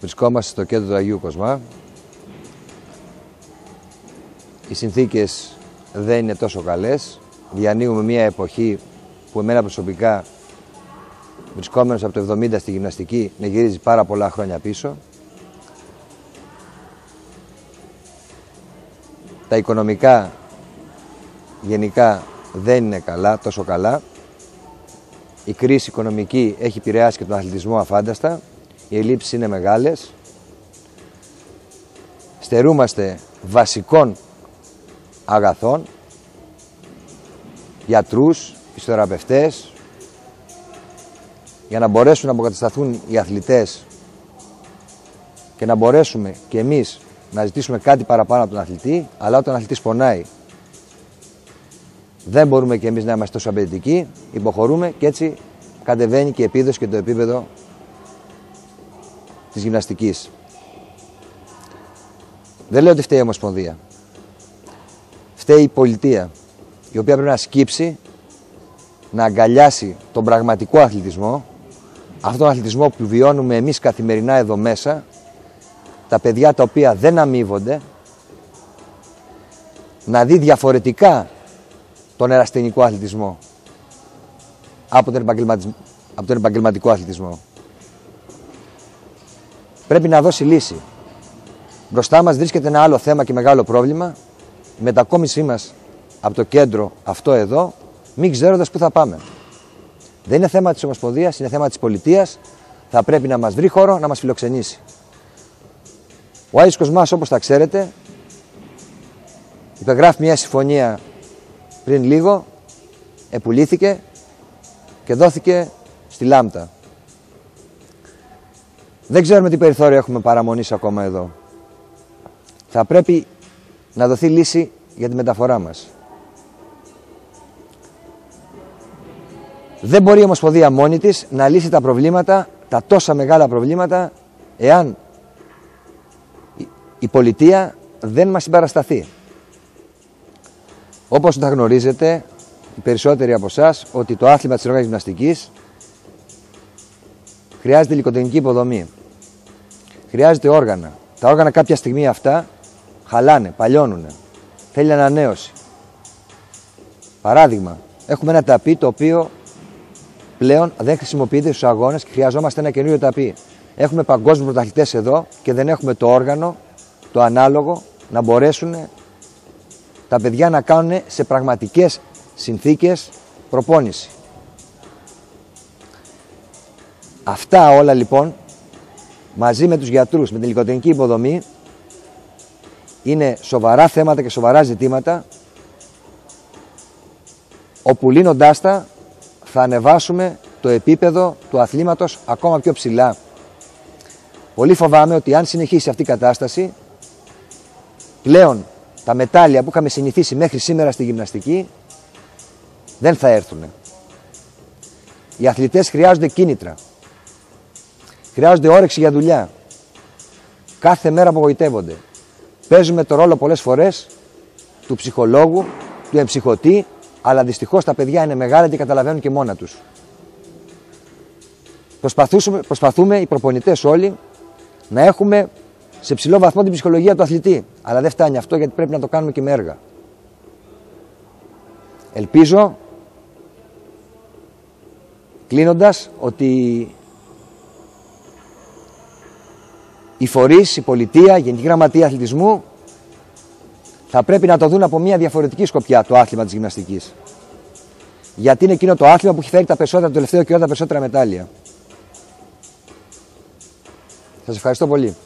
Βρισκόμαστε στο κέντρο του Αγίου Κοσμά. Οι συνθήκες δεν είναι τόσο καλές. Διανοίγουμε μια εποχή που εμένα προσωπικά βρισκόμενος από το 70 στη γυμναστική με γυρίζει πάρα πολλά χρόνια πίσω. Τα οικονομικά γενικά δεν είναι καλά, τόσο καλά. Η κρίση οικονομική έχει επηρεάσει και τον αθλητισμό αφάνταστα. Οι ελλείψεις είναι μεγάλες. Στερούμαστε βασικών αγαθών, γιατρούς, φυσιοθεραπευτές, για να μπορέσουν να αποκατασταθούν οι αθλητές και να μπορέσουμε και εμείς να ζητήσουμε κάτι παραπάνω από τον αθλητή, αλλά όταν ο αθλητής πονάει δεν μπορούμε και εμείς να είμαστε τόσο απαιτητικοί, υποχωρούμε και έτσι κατεβαίνει και η επίδοση και το επίπεδο της γυμναστικής. Δεν λέω ότι φταίει η Ομοσπονδία. Φταίει η πολιτεία, η οποία πρέπει να σκύψει, να αγκαλιάσει τον πραγματικό αθλητισμό, αυτόν τον αθλητισμό που βιώνουμε εμείς καθημερινά εδώ μέσα, τα παιδιά τα οποία δεν αμείβονται, να δει διαφορετικά τον εραστηνικό αθλητισμό από τον, από τον επαγγελματικό αθλητισμό. Πρέπει να δώσει λύση. Μπροστά μας βρίσκεται ένα άλλο θέμα και μεγάλο πρόβλημα. Η μετακόμισή μας από το κέντρο αυτό εδώ, μην ξέροντας πού θα πάμε. Δεν είναι θέμα της Ομοσπονδίας, είναι θέμα της πολιτείας. Θα πρέπει να μας βρει χώρο, να μας φιλοξενήσει. Ο Άγιος Κοσμάς, όπως τα ξέρετε, υπεγράφει μια συμφωνία πριν λίγο, επουλήθηκε και δόθηκε στη Λάμπτα. Δεν ξέρουμε τι περιθώριο έχουμε παραμονής ακόμα εδώ. Θα πρέπει να δοθεί λύση για τη μεταφορά μας. Δεν μπορεί η Ομοσπονδία μόνη της να λύσει τα προβλήματα, τα τόσα μεγάλα προβλήματα, εάν η πολιτεία δεν μας συμπαρασταθεί. Όπως θα γνωρίζετε, οι περισσότεροι από εσάς ότι το άθλημα της ρόγας γυμναστικής χρειάζεται υλικοτεχνική υποδομή. Χρειάζεται όργανα. Τα όργανα κάποια στιγμή αυτά χαλάνε, παλιώνουν. Θέλει ανανέωση. Παράδειγμα, έχουμε ένα ταπί το οποίο πλέον δεν χρησιμοποιείται στους αγώνες και χρειαζόμαστε ένα καινούριο ταπί. Έχουμε παγκόσμιους πρωταθλητές εδώ και δεν έχουμε το όργανο, το ανάλογο, να μπορέσουν τα παιδιά να κάνουν σε πραγματικές συνθήκες προπόνηση. Αυτά όλα λοιπόν μαζί με τους γιατρούς, με την υλικοτεχνική υποδομή είναι σοβαρά θέματα και σοβαρά ζητήματα όπου λύνοντάς τα θα ανεβάσουμε το επίπεδο του αθλήματος ακόμα πιο ψηλά. Πολύ φοβάμαι ότι αν συνεχίσει αυτή η κατάσταση πλέον τα μετάλλια που είχαμε συνηθίσει μέχρι σήμερα στη γυμναστική δεν θα έρθουν. Οι αθλητές χρειάζονται κίνητρα. Χρειάζονται όρεξη για δουλειά. Κάθε μέρα απογοητεύονται. Παίζουμε το ρόλο πολλές φορές του ψυχολόγου, του εμψυχωτή, αλλά δυστυχώς τα παιδιά είναι μεγάλα και καταλαβαίνουν και μόνα τους. Προσπαθούμε οι προπονητές όλοι να έχουμε σε ψηλό βαθμό την ψυχολογία του αθλητή. Αλλά δεν φτάνει αυτό γιατί πρέπει να το κάνουμε και με έργα. Ελπίζω, κλείνοντας, ότι οι φορείς, η πολιτεία, η Γενική Γραμματεία Αθλητισμού θα πρέπει να το δουν από μια διαφορετική σκοπιά το άθλημα της γυμναστικής. Γιατί είναι εκείνο το άθλημα που έχει φέρει τα περισσότερα το τελευταίο καιρό τα περισσότερα μετάλλια. Σας ευχαριστώ πολύ.